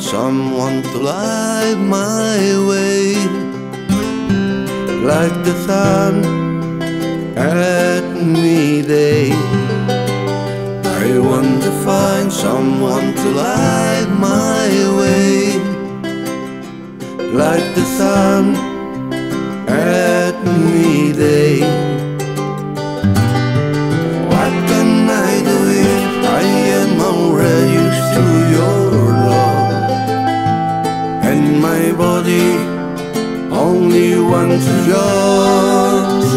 someone to light my way, like the sun at midday. I want to find someone to light my way, like the sun And my body only wants yours.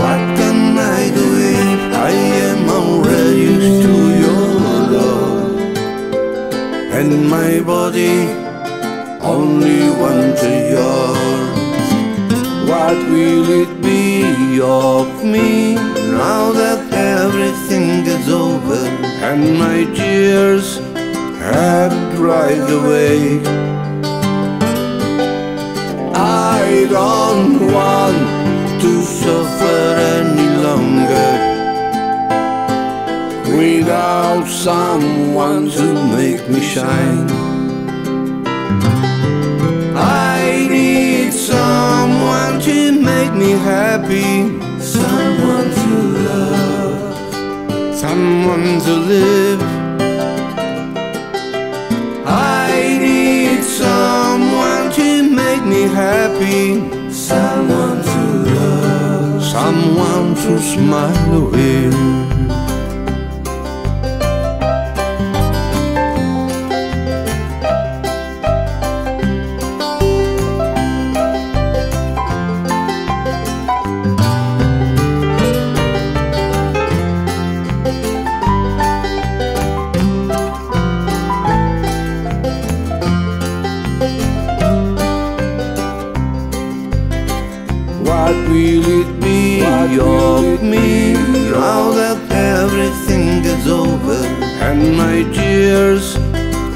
What can I do if I am already used to your love? And my body only wants yours. What will it be of me now that everything is over and my tears have dried away? I don't want to suffer any longer without someone to make me shine. I need someone to make me happy, someone to love, someone to live. Happy, someone to love, someone to smile with. What will it be of me now that everything is over and my tears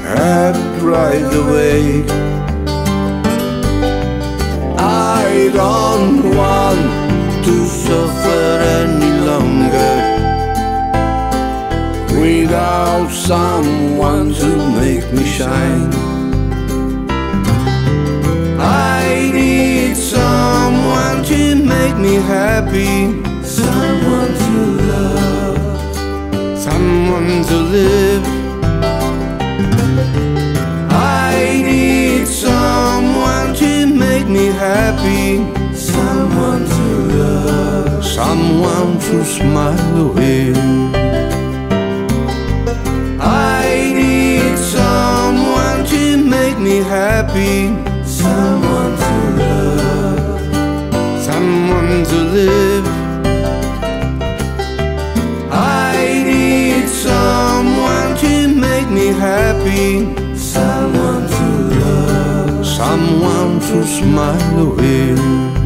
have dried away? I don't want to suffer any longer without someone to make me shine. Someone to live. I need someone to make me happy, someone to love, someone to smile with. I need someone to make me happy, someone to love, someone to live. Someone to love, someone to smile with.